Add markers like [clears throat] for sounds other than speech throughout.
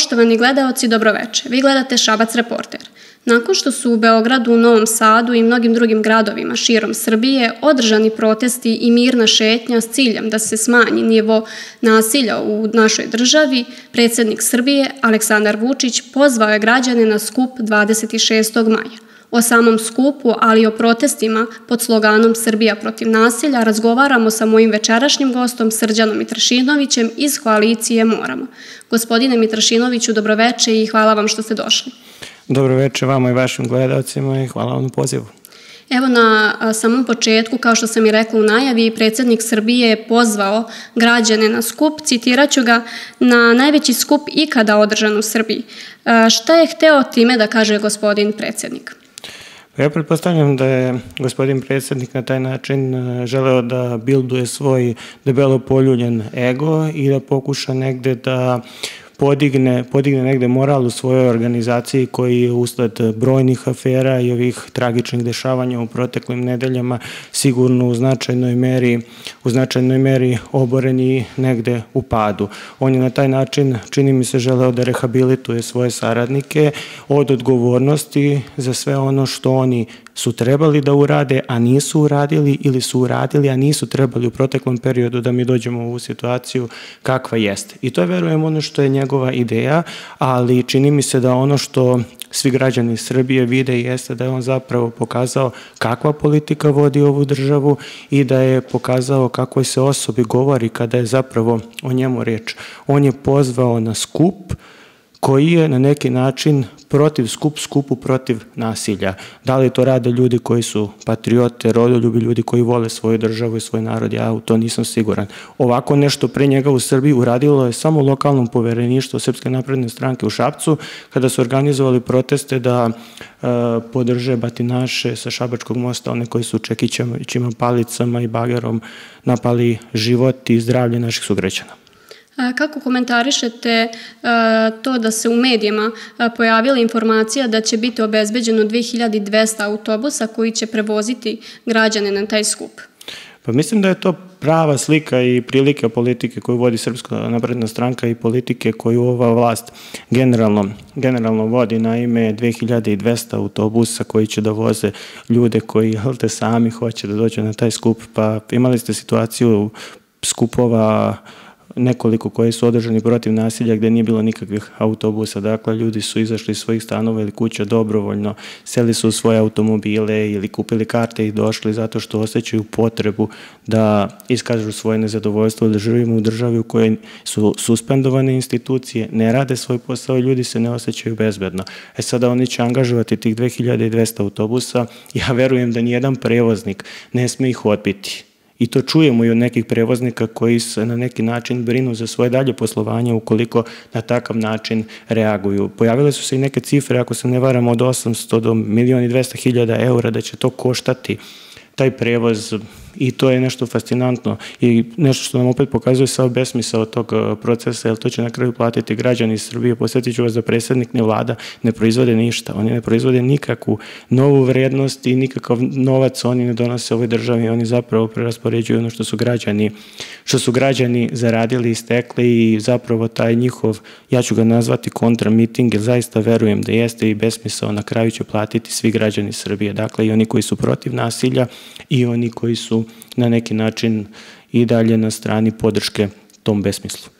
Poštovani gledaoci, dobroveče. Vi gledate Šabac Reporter. Nakon što su u Beogradu, Novom Sadu i mnogim drugim gradovima širom Srbije održani protesti i mirna šetnja s ciljem da se smanji nivo nasilja u našoj državi, predsjednik Srbije Aleksandar Vučić pozvao je građane na skup 26. maja. O samom skupu, ali i o protestima pod sloganom Srbija protiv nasilja razgovaramo sa mojim večerašnjim gostom Srđanom Mitrašinovićem iz koalicije Moramo. Gospodine Mitrašinoviću, dobroveče i hvala vam što ste došli. Dobroveče vama i vašim gledalcima i hvala vam na pozivu. Evo na samom početku, kao što sam i rekla u najavi, predsjednik Srbije je pozvao građane na skup, citiraću ga, na najveći skup ikada održan u Srbiji. Šta je hteo time da kaže gospodin predsjednik? Ja pretpostavljam da je gospodin predsjednik na taj način želeo da bilduje svoj debelo poljuljen ego i da pokuša negde da podigne, podigne negde moral u svojoj organizaciji koji je usled brojnih afera i ovih tragičnih dešavanja u proteklim nedeljama sigurno u značajnoj meri, u značajnoj meri oboren i negde u padu. On je na taj način, čini mi se, želeo da rehabilituje svoje saradnike od odgovornosti za sve ono što oni su trebali da urade, a nisu uradili ili su uradili, a nisu trebali u proteklom periodu da mi dođemo u ovu situaciju kakva jeste. I to je, verujem, ono što je njegova ideja, ali čini mi se da ono što svi građani Srbije vide jeste da je on zapravo pokazao kakva politika vodi ovu državu i da je pokazao kakvoj se osobi govori kada je zapravo o njemu reč. On je pozvao na skup koji je na neki način protiv skup skupu protiv nasilja. Da li to rade ljudi koji su patriote, rodoljubi, ljudi koji vole svoju državu i svoj narod, ja u to nisam siguran. Ovako nešto pre njega u Srbiji uradilo je samo lokalnom povereništvu Srpske napredne stranke u Šapcu, kada su organizovali proteste da e, podrže batinaše sa Šabačkog mosta, one koji su čekićima, palicama i bagerom napali život i zdravlje naših sugrađana. Kako komentarišete to da se u medijima pojavila informacija da će biti obezbeđeno 2200 autobusa koji će prevoziti građane na taj skup? Pa mislim da je to prava slika i prilika politike koju vodi Srpska napredna stranka i politike koju ova vlast generalno, generalno vodi. Naime, 2200 autobusa koji će da voze ljude koji te sami hoće da dođu na taj skup. Pa imali ste situaciju skupova nekoliko koji su održani protiv nasilja gde nije bilo nikakvih autobusa. Dakle, ljudi su izašli iz svojih stanova ili kuća dobrovoljno, seli su u svoje automobile ili kupili karte i došli zato što osjećaju potrebu da iskažu svoje nezadovoljstvo da živimo u državi u kojoj su suspendovane institucije, ne rade svoj posao i ljudi se ne osjećaju bezbedno. E sada oni će angažovati tih 2200 autobusa. Ja verujem da nijedan prevoznik ne sme ih odbiti i to čujemo i od nekih prevoznika koji se na neki način brinu za svoje dalje poslovanje ukoliko na takav način reaguju. Pojavile su se i neke cifre, ako se ne varam, od 800 do milijoni 200 hiljada eura da će to koštati taj prevoz i to je nešto fascinantno i nešto što nam opet pokazuje sav besmisao tog uh, procesa, jer to će na kraju platiti građani Srbije. Posjetit ću vas da predsjednik ne vlada ne proizvode ništa, oni ne proizvode nikakvu novu vrednost i nikakav novac oni ne donose ovoj državi, oni zapravo preraspoređuju ono što su građani, što su građani zaradili i stekli i zapravo taj njihov, ja ću ga nazvati kontra miting, jer zaista verujem da jeste i besmisao, na kraju će platiti svi građani Srbije, dakle i oni koji su protiv nasilja i oni koji su na neki način i dalje na strani podrške tom besmislu.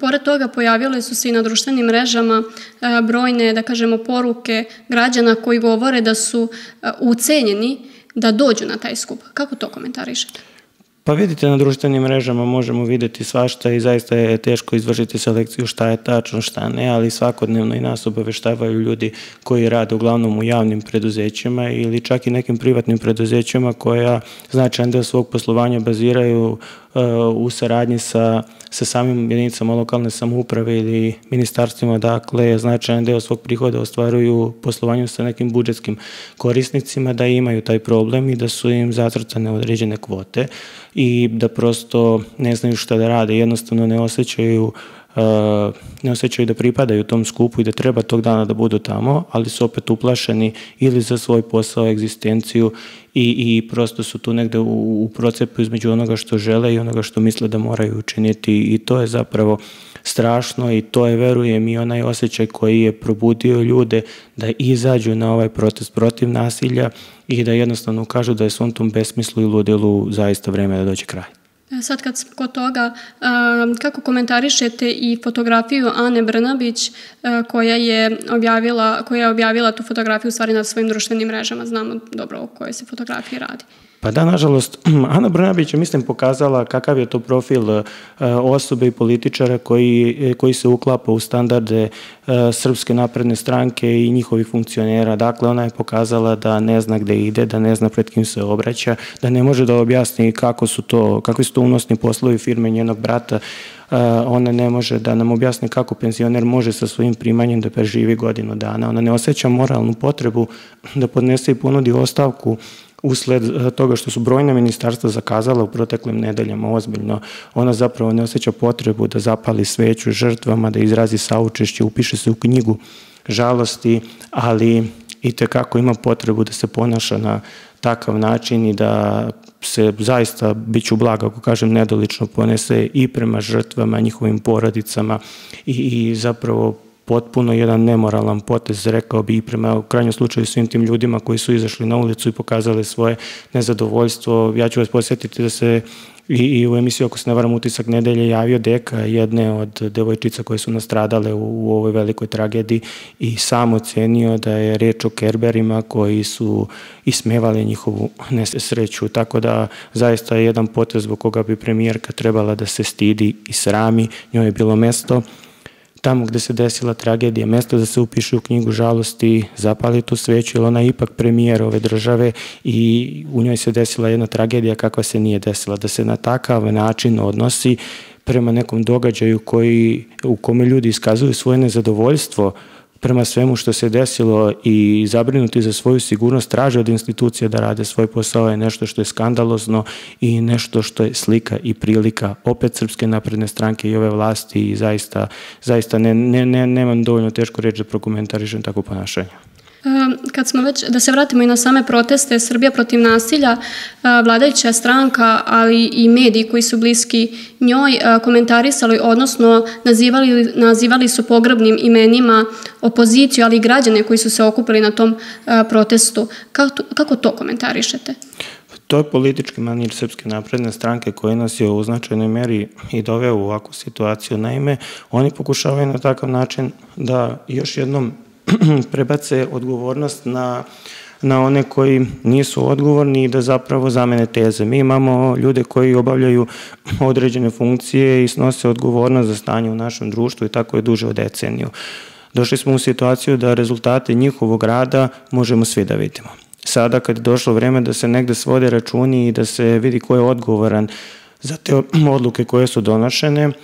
Pored toga pojavile su se i na društvenim mrežama brojne, da kažemo, poruke građana koji govore da su ucenjeni da dođu na taj skup. Kako to komentarišete? Pa vidite, na društvenim mrežama možemo videti svašta i zaista je teško izvršiti selekciju šta je tačno, šta ne, ali svakodnevno i nas obaveštavaju ljudi koji rade uglavnom u javnim preduzećima ili čak i nekim privatnim preduzećima koja značajan deo svog poslovanja baziraju u saradnji sa, sa samim jedinicama lokalne samouprave ili ministarstvima, dakle, značajan deo svog prihoda ostvaruju poslovanju sa nekim budžetskim korisnicima, da imaju taj problem i da su im zacrtane određene kvote i da prosto ne znaju šta da rade, jednostavno ne osjećaju ne osjećaju da pripadaju tom skupu i da treba tog dana da budu tamo, ali su opet uplašeni ili za svoj posao, egzistenciju i, i prosto su tu negde u, u procepu između onoga što žele i onoga što misle da moraju učiniti i to je zapravo strašno i to je, verujem, i onaj osjećaj koji je probudio ljude da izađu na ovaj protest protiv nasilja i da jednostavno kažu da je svom tom besmislu i ludilu zaista vreme da dođe kraj. Sad kad smo kod toga, kako komentarišete i fotografiju Ane Brnabić koja je objavila, koja je objavila tu fotografiju u stvari na svojim društvenim mrežama, znamo dobro o kojoj se fotografiji radi. Pa da, nažalost, [clears throat] Ana Brnabić je, mislim, pokazala kakav je to profil e, osobe i političara koji, e, koji se uklapa u standarde e, Srpske napredne stranke i njihovih funkcionera. Dakle, ona je pokazala da ne zna gde ide, da ne zna pred kim se obraća, da ne može da objasni kako su to, kakvi su to unosni poslovi firme njenog brata, ona ne može da nam objasni kako penzioner može sa svojim primanjem da preživi godinu dana. Ona ne osjeća moralnu potrebu da podnese i ponudi ostavku usled e, toga što su brojne ministarstva zakazala u proteklim nedeljama ozbiljno, ona zapravo ne osjeća potrebu da zapali sveću žrtvama, da izrazi saučešće, upiše se u knjigu žalosti, ali i tekako ima potrebu da se ponaša na takav način i da se zaista, bit ću blag ako kažem, nedolično ponese i prema žrtvama, njihovim porodicama i, i zapravo potpuno jedan nemoralan potez, rekao bi i prema u krajnjem slučaju svim tim ljudima koji su izašli na ulicu i pokazali svoje nezadovoljstvo. Ja ću vas posjetiti da se i, i u emisiju, ako se ne varam, utisak nedelje javio deka jedne od devojčica koje su nastradale u, u ovoj velikoj tragediji i sam ocenio da je reč o kerberima koji su ismevali njihovu nesreću. Tako da zaista je jedan potez zbog koga bi premijerka trebala da se stidi i srami. Njoj je bilo mesto tamo gde se desila tragedija, mesto da se upiše u knjigu žalosti, zapali tu sveću, jer ona je ipak premijer ove države i u njoj se desila jedna tragedija kakva se nije desila, da se na takav način odnosi prema nekom događaju koji, u kome ljudi iskazuju svoje nezadovoljstvo prema svemu što se desilo i zabrinuti za svoju sigurnost traže od institucija da rade svoj posao je nešto što je skandalozno i nešto što je slika i prilika opet Srpske napredne stranke i ove vlasti i zaista, zaista ne, ne, ne, nemam dovoljno teško reći da prokomentarišem tako ponašanje. Kad smo već, da se vratimo i na same proteste Srbija protiv nasilja, vladajuća stranka, ali i mediji koji su bliski njoj komentarisali, odnosno nazivali, nazivali su pogrebnim imenima opoziciju, ali i građane koji su se okupili na tom protestu. Kako, kako to komentarišete? To je politički manir Srpske napredne stranke koji nas je u značajnoj meri i doveo u ovakvu situaciju. Naime, oni pokušavaju na takav način da još jednom [clears throat] prebace odgovornost na na one koji nisu odgovorni i da zapravo zamene teze. Mi imamo ljude koji obavljaju [clears throat] određene funkcije i snose odgovornost za stanje u našem društvu i tako je duže od deceniju. Došli smo u situaciju da rezultate njihovog rada možemo svi da vidimo. Sada kad je došlo vreme da se negde svode računi i da se vidi ko je odgovoran za te [clears throat] odluke koje su donošene, uh,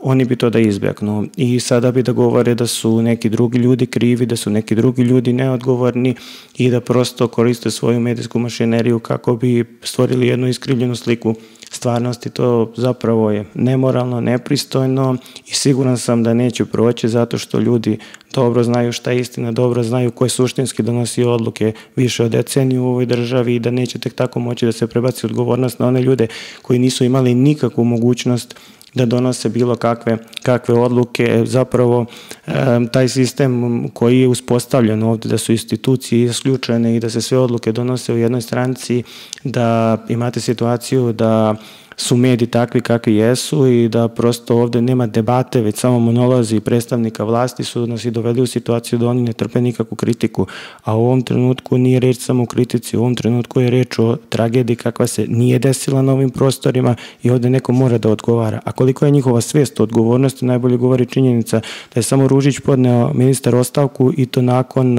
oni bi to da izbjegnu. I sada bi da govore da su neki drugi ljudi krivi, da su neki drugi ljudi neodgovorni i da prosto koriste svoju medijsku mašineriju kako bi stvorili jednu iskrivljenu sliku stvarnosti. To zapravo je nemoralno, nepristojno i siguran sam da neće proći zato što ljudi dobro znaju šta je istina, dobro znaju ko je suštinski donosi odluke više od deceniju u ovoj državi i da neće tek tako moći da se prebaci odgovornost na one ljude koji nisu imali nikakvu mogućnost da donose bilo kakve, kakve odluke. Zapravo e, taj sistem koji je uspostavljen ovde, da su institucije isključene i da se sve odluke donose u jednoj stranci, da imate situaciju da su mediji takvi kakvi jesu i da prosto ovde nema debate, već samo monolozi predstavnika vlasti su nas i doveli u situaciju da oni ne trpe nikakvu kritiku, a u ovom trenutku nije reč samo o kritici, u ovom trenutku je reč o tragediji kakva se nije desila na ovim prostorima i ovde neko mora da odgovara. A koliko je njihova svest o odgovornosti, najbolje govori činjenica da je samo Ružić podneo ministar ostavku i to nakon,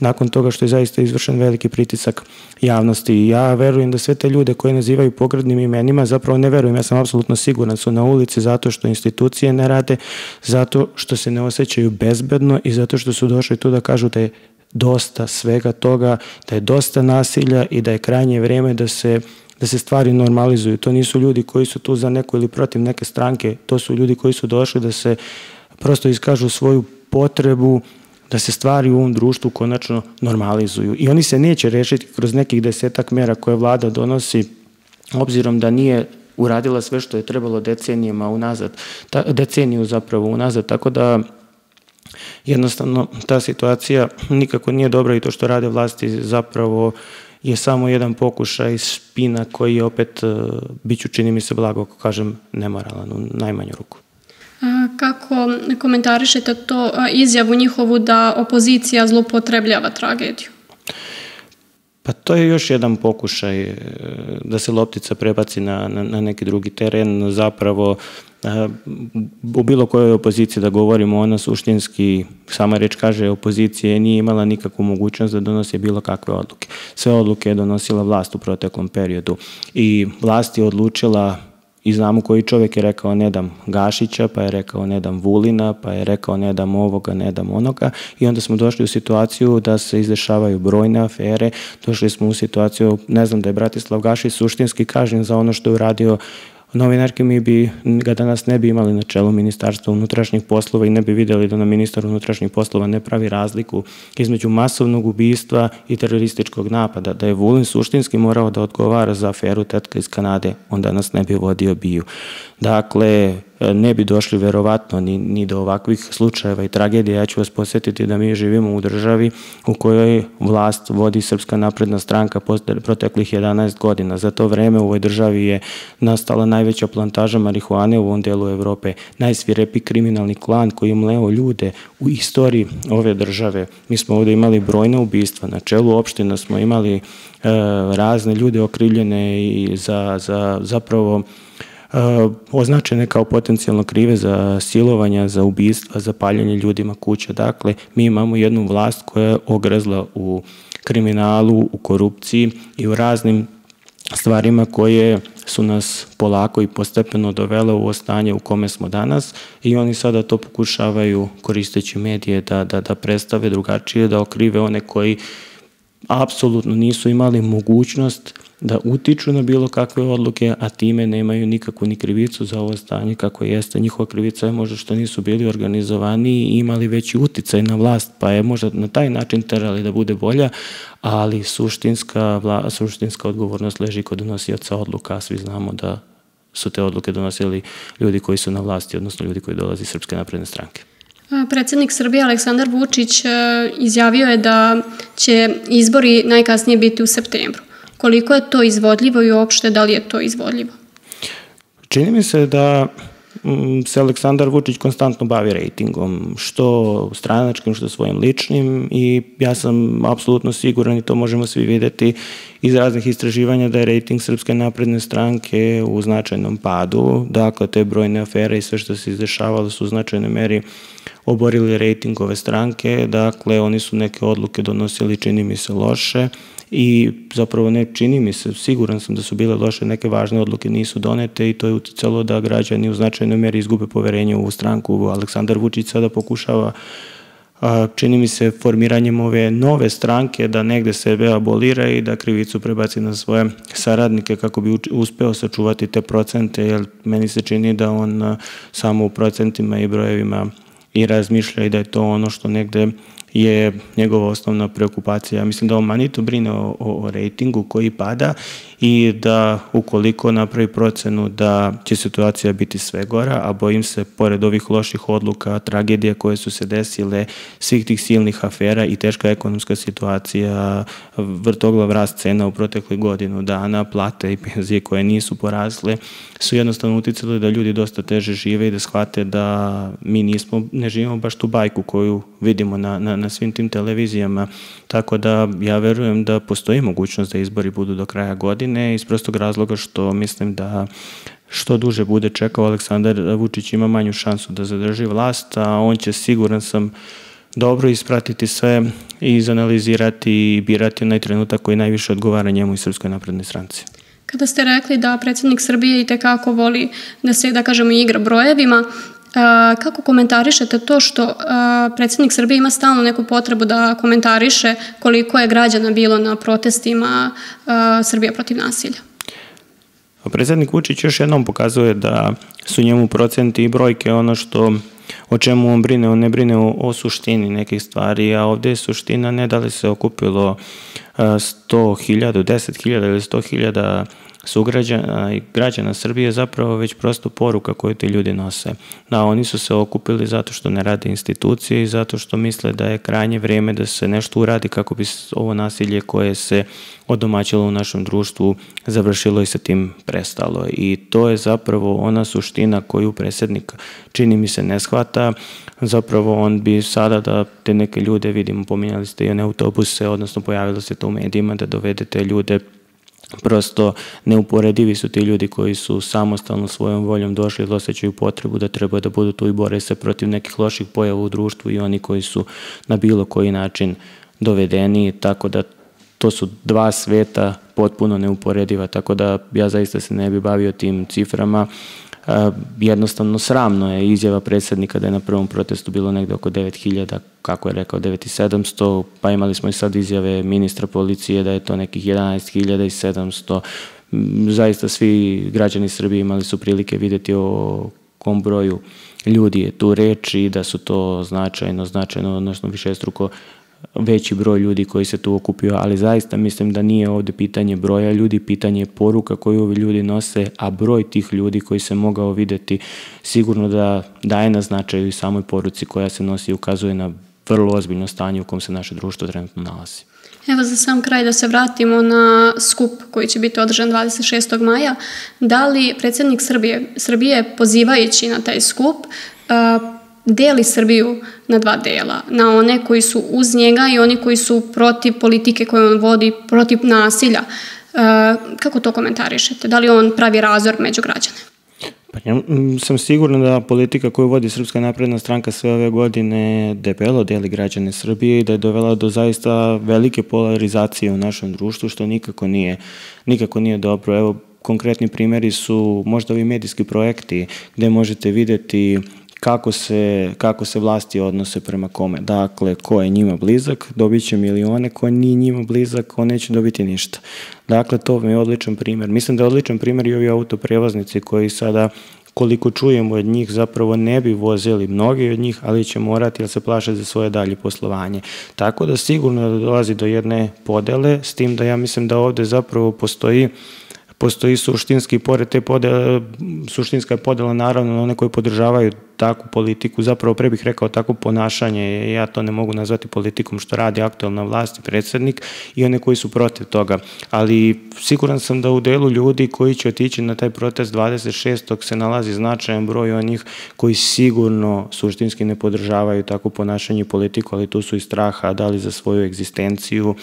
nakon toga što je zaista izvršen veliki pritisak javnosti. Ja verujem da sve te ljude koje nazivaju pogradnim imenima zapravo ne verujem, ja sam apsolutno siguran su na ulici zato što institucije ne rade, zato što se ne osjećaju bezbedno i zato što su došli tu da kažu da je dosta svega toga, da je dosta nasilja i da je krajnje vreme da se da se stvari normalizuju. To nisu ljudi koji su tu za neku ili protiv neke stranke, to su ljudi koji su došli da se prosto iskažu svoju potrebu da se stvari u ovom društvu konačno normalizuju. I oni se neće rešiti kroz nekih desetak mera koje vlada donosi, obzirom da nije uradila sve što je trebalo decenijama unazad, ta, deceniju zapravo unazad, tako da jednostavno ta situacija nikako nije dobra i to što rade vlasti zapravo je samo jedan pokušaj spina koji je opet, uh, bit ću čini mi se blago, ako kažem, nemoralan u najmanju ruku. Kako komentarišete to izjavu njihovu da opozicija zlopotrebljava tragediju? Pa to je još jedan pokušaj e, da se loptica prebaci na, na, na neki drugi teren. Zapravo, e, u bilo kojoj opoziciji da govorimo, ona suštinski, sama reč kaže, opozicije nije imala nikakvu mogućnost da donosi bilo kakve odluke. Sve odluke je donosila vlast u proteklom periodu i vlast je odlučila I znamo koji čovjek je rekao ne dam Gašića, pa je rekao ne dam Vulina, pa je rekao ne dam ovoga, ne dam onoga i onda smo došli u situaciju da se izdešavaju brojne afere, došli smo u situaciju, ne znam da je Bratislav Gašić suštinski kažnjen za ono što je uradio novinarke mi bi ga danas ne bi imali na čelu ministarstva unutrašnjih poslova i ne bi videli da na ministar unutrašnjih poslova ne pravi razliku između masovnog ubistva i terorističkog napada. Da je Vulin suštinski morao da odgovara za aferu tetka iz Kanade, on danas ne bi vodio biju. Dakle, ne bi došli verovatno ni, ni do ovakvih slučajeva i tragedija. Ja ću vas posjetiti da mi živimo u državi u kojoj vlast vodi Srpska napredna stranka proteklih 11 godina. Za to vreme u ovoj državi je nastala najveća plantaža marihuane u ovom delu Evrope, najsvirepi kriminalni klan koji je mleo ljude u istoriji ove države. Mi smo ovde imali brojne ubistva, na čelu opština smo imali e, razne ljude okrivljene i za, za zapravo označene kao potencijalno krive za silovanja, za ubistva, za paljenje ljudima kuća. Dakle, mi imamo jednu vlast koja je ogrezla u kriminalu, u korupciji i u raznim stvarima koje su nas polako i postepeno dovele u ostanje u kome smo danas i oni sada to pokušavaju koristeći medije da, da, da predstave drugačije, da okrive one koji apsolutno nisu imali mogućnost da utiču na bilo kakve odluke, a time nemaju nikakvu ni krivicu za ovo stanje kako jeste. Njihova krivica je možda što nisu bili organizovani i imali veći uticaj na vlast, pa je možda na taj način terali da bude bolja, ali suštinska, vla, suštinska odgovornost leži kod donosioca odluka, a svi znamo da su te odluke donosili ljudi koji su na vlasti, odnosno ljudi koji dolazi iz Srpske napredne stranke. Predsednik Srbije Aleksandar Vučić e, izjavio je da će izbori najkasnije biti u septembru. Koliko je to izvodljivo i uopšte da li je to izvodljivo? Čini mi se da mm, se Aleksandar Vučić konstantno bavi rejtingom, što stranačkim, što svojim ličnim i ja sam apsolutno siguran i to možemo svi videti iz raznih istraživanja da je rejting Srpske napredne stranke u značajnom padu, dakle te brojne afere i sve što se izdešavalo su u značajnoj meri oborili rejting ove stranke, dakle oni su neke odluke donosili čini mi se loše, i zapravo ne čini mi se, siguran sam da su bile loše, neke važne odluke nisu donete i to je uticalo da građani u značajnoj meri izgube poverenje u stranku. Aleksandar Vučić sada pokušava čini mi se formiranjem ove nove stranke da negde sebe abolira i da krivicu prebaci na svoje saradnike kako bi uspeo sačuvati te procente, jer meni se čini da on samo u procentima i brojevima i razmišlja i da je to ono što negde je njegova osnovna preokupacija. Mislim da on manito brine o, o, o rejtingu koji pada i da ukoliko napravi procenu da će situacija biti sve gora, a bojim se, pored ovih loših odluka, tragedija koje su se desile, svih tih silnih afera i teška ekonomska situacija, vrtoglav rast cena u proteklih godinu dana, plate i penzije koje nisu porasle, su jednostavno uticali da ljudi dosta teže žive i da shvate da mi nismo, ne živimo baš tu bajku koju vidimo na, na, na svim tim televizijama. Tako da ja verujem da postoji mogućnost da izbori budu do kraja godine iz prostog razloga što mislim da što duže bude čekao Aleksandar Vučić ima manju šansu da zadrži vlast, a on će siguran sam dobro ispratiti sve i izanalizirati i birati onaj trenutak koji najviše odgovara njemu i Srpskoj naprednoj stranci. Kada ste rekli da predsednik Srbije i tekako voli da se, da kažemo, igra brojevima, Kako komentarišete to što predsednik Srbije ima stalno neku potrebu da komentariše koliko je građana bilo na protestima Srbija protiv nasilja? Predsjednik Vučić još jednom pokazuje da su njemu procenti i brojke ono što o čemu on brine, on ne brine o, o suštini nekih stvari, a ovdje je suština ne da li se okupilo 100.000, 10.000 ili 100.000 sugrađana i građana Srbije zapravo već prosto poruka koju ti ljudi nose. Da, oni su se okupili zato što ne rade institucije i zato što misle da je krajnje vrijeme da se nešto uradi kako bi ovo nasilje koje se odomaćilo u našem društvu završilo i sa tim prestalo. I to je zapravo ona suština koju predsjednik čini mi se ne shvata. Zapravo on bi sada da te neke ljude, vidimo, pominjali ste i one autobuse, odnosno pojavilo se to u medijima da dovedete ljude prosto neuporedivi su ti ljudi koji su samostalno svojom voljom došli i osjećaju potrebu da treba da budu tu i bore se protiv nekih loših pojava u društvu i oni koji su na bilo koji način dovedeni, tako da to su dva sveta potpuno neuporediva, tako da ja zaista se ne bi bavio tim ciframa. Jednostavno sramno je izjava predsjednika da je na prvom protestu bilo negdje oko 9000, kako je rekao 9700, pa imali smo i sad izjave ministra policije da je to nekih 11700. Zaista svi građani Srbije imali su prilike vidjeti o kom broju ljudi je tu reči, da su to značajno, značajno, odnosno više struko veći broj ljudi koji se tu okupio, ali zaista mislim da nije ovdje pitanje broja ljudi, pitanje poruka koju ovi ljudi nose, a broj tih ljudi koji se mogao vidjeti sigurno da daje na značaju i samoj poruci koja se nosi i ukazuje na vrlo ozbiljno stanje u kom se naše društvo trenutno nalazi. Evo za sam kraj da se vratimo na skup koji će biti održan 26. maja. Da li predsjednik Srbije, Srbije pozivajući na taj skup deli Srbiju na dva dela. Na one koji su uz njega i oni koji su protiv politike koju on vodi, protiv nasilja. E, kako to komentarišete? Da li on pravi razor među građane? Pa ja sam siguran da politika koju vodi Srpska napredna stranka sve ove godine debelo deli građane Srbije i da je dovela do zaista velike polarizacije u našem društvu, što nikako nije, nikako nije dobro. Evo, konkretni primjeri su možda ovi medijski projekti gdje možete vidjeti kako se, kako se vlasti odnose prema kome. Dakle, ko je njima blizak, dobit će milione, ko nije njima blizak, on neće dobiti ništa. Dakle, to mi je odličan primjer. Mislim da je odličan primjer i ovi autoprevoznici koji sada koliko čujemo od njih zapravo ne bi vozili mnogi od njih, ali će morati jer se plaše za svoje dalje poslovanje. Tako da sigurno dolazi do jedne podele, s tim da ja mislim da ovdje zapravo postoji postoji suštinski, pored te podele, suštinska je podela naravno na one koji podržavaju takvu politiku, zapravo pre bih rekao takvo ponašanje, ja to ne mogu nazvati politikom što radi aktualna vlast i predsjednik i one koji su protiv toga. Ali siguran sam da u delu ljudi koji će otići na taj protest 26. se nalazi značajan broj onih koji sigurno suštinski ne podržavaju takvo ponašanje i politiku, ali tu su i straha da li za svoju egzistenciju,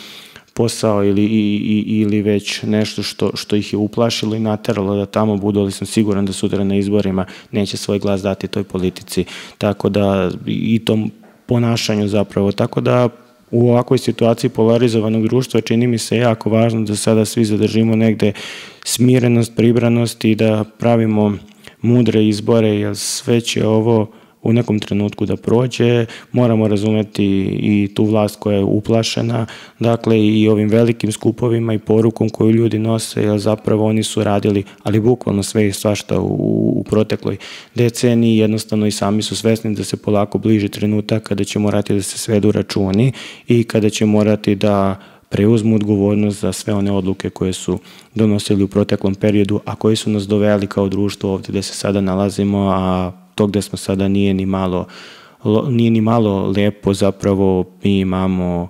posao ili, i, ili već nešto što, što ih je uplašilo i nateralo da tamo budu, ali sam siguran da sutra na izborima neće svoj glas dati toj politici. Tako da i tom ponašanju zapravo. Tako da u ovakvoj situaciji polarizovanog društva čini mi se jako važno da sada svi zadržimo negde smirenost, pribranost i da pravimo mudre izbore, jer sve će ovo u nekom trenutku da prođe, moramo razumjeti i tu vlast koja je uplašena, dakle i ovim velikim skupovima i porukom koju ljudi nose, jer zapravo oni su radili, ali bukvalno sve i svašta u, u protekloj deceniji, jednostavno i sami su svesni da se polako bliži trenutak kada će morati da se svedu računi i kada će morati da preuzmu odgovornost za sve one odluke koje su donosili u proteklom periodu, a koji su nas doveli kao društvo ovdje gdje se sada nalazimo, a to gdje smo sada nije ni malo nije ni malo lepo zapravo. Mi imamo,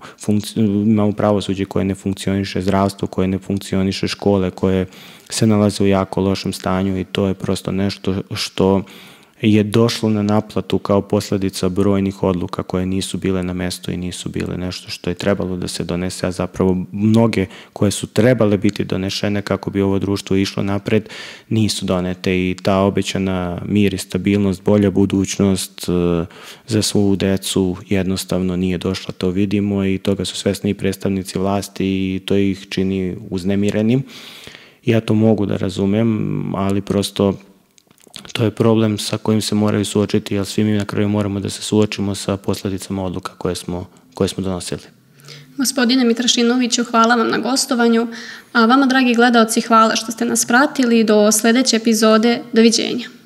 imamo pravosuđe koje ne funkcioniše, zdravstvo koje ne funkcioniše, škole koje se nalaze u jako lošem stanju i to je prosto nešto što je došlo na naplatu kao posljedica brojnih odluka koje nisu bile na mestu i nisu bile nešto što je trebalo da se donese, a zapravo mnoge koje su trebale biti donešene kako bi ovo društvo išlo napred, nisu donete i ta obećana mir i stabilnost, bolja budućnost e, za svu decu jednostavno nije došla, to vidimo i toga su svesni i predstavnici vlasti i to ih čini uznemirenim. Ja to mogu da razumem, ali prosto to je problem sa kojim se moraju suočiti, jer svi mi na kraju moramo da se suočimo sa posljedicama odluka koje smo, koje smo donosili. Gospodine Mitrašinoviću, hvala vam na gostovanju, a vama dragi gledaoci hvala što ste nas pratili do sljedeće epizode. Doviđenja.